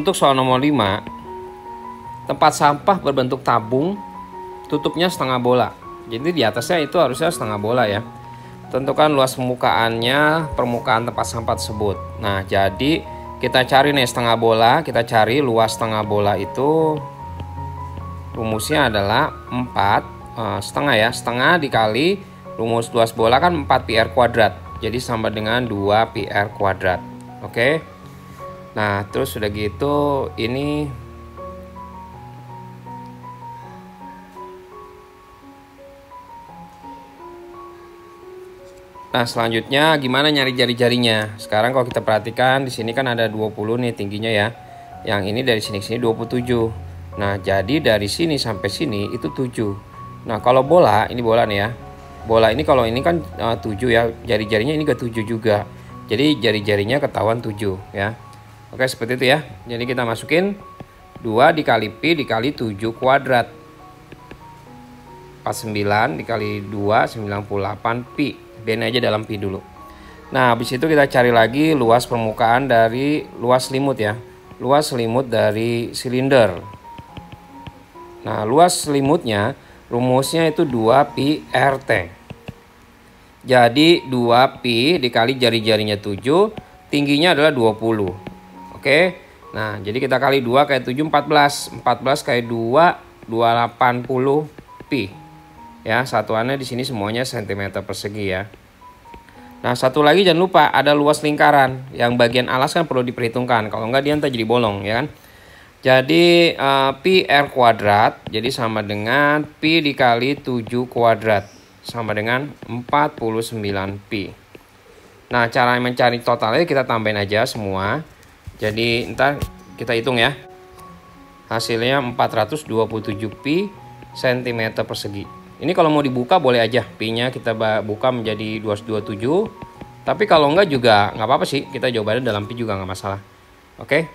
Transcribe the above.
Untuk soal nomor 5, tempat sampah berbentuk tabung, tutupnya setengah bola. Jadi di atasnya itu harusnya setengah bola ya. Tentukan luas permukaannya, permukaan tempat sampah tersebut. Nah, jadi kita cari nih setengah bola, kita cari luas setengah bola itu rumusnya adalah 4 uh, setengah ya, setengah dikali rumus luas bola kan 4 PR kuadrat. Jadi sama dengan 2 PR kuadrat. Oke. Okay? Nah, terus sudah gitu ini Nah, selanjutnya gimana nyari jari-jarinya? Sekarang kalau kita perhatikan di sini kan ada 20 nih tingginya ya. Yang ini dari sini ke sini 27. Nah, jadi dari sini sampai sini itu 7. Nah, kalau bola, ini bola nih ya. Bola ini kalau ini kan uh, 7 ya, jari-jarinya ini ke 7 juga. Jadi jari-jarinya ketahuan 7 ya. Oke seperti itu ya. Jadi kita masukin 2 dikali Pi dikali 7 kuadrat. 49 dikali 2 98 Pi. Biarin aja dalam Pi dulu. Nah habis itu kita cari lagi luas permukaan dari luas selimut ya. Luas selimut dari silinder. Nah luas selimutnya rumusnya itu 2 Pi RT. Jadi 2 Pi dikali jari-jarinya 7 tingginya adalah 20. Oke. Nah, jadi kita kali 2 kayak 7 14. 14 kali 2 280 pi. Ya, satuannya di sini semuanya cm persegi ya. Nah, satu lagi jangan lupa ada luas lingkaran. Yang bagian alas kan perlu diperhitungkan. Kalau enggak dia nanti jadi bolong ya kan. Jadi uh, pi r kuadrat jadi sama dengan pi dikali 7 kuadrat sama dengan 49 pi. Nah, cara mencari totalnya kita tambahin aja semua. Jadi ntar kita hitung ya. Hasilnya 427 pi cm persegi. Ini kalau mau dibuka boleh aja. Pi-nya kita buka menjadi 227. Tapi kalau enggak juga nggak apa-apa sih. Kita jawabannya dalam pi juga nggak masalah. Oke.